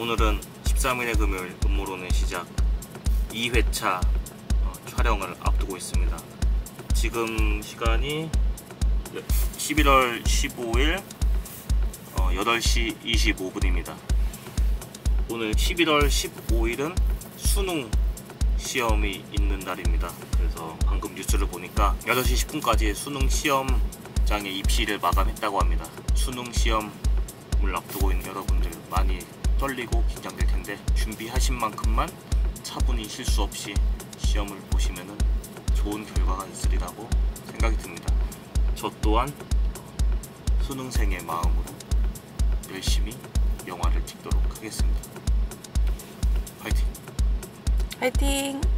오늘은 13일의 금요일 음모론의 시작 2회차 어, 촬영을 앞두고 있습니다. 지금 시간이 11월 15일 어, 8시 25분입니다. 오늘 11월 15일은 수능 시험이 있는 날입니다. 그래서 방금 뉴스를 보니까 8시 10분까지 수능 시험장의 입시를 마감했다고 합니다. 수능 시험을 앞두고 있는 여러분들 많이 떨리고 긴장될 텐데 준비하신 만큼만 차분히 실수 없이 시험을 보시면 좋은 결과가 있으리라고 생각이 듭니다. 저 또한 수능생의 마음으로 열심히 영화를 찍도록 하겠습니다. 파이팅! 화이팅!